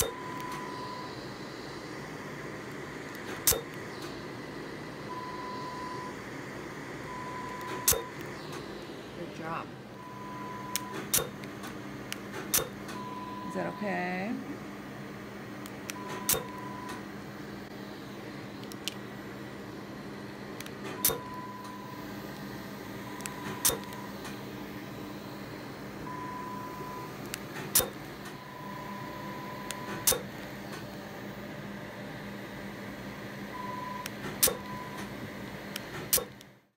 Good job. Is that okay?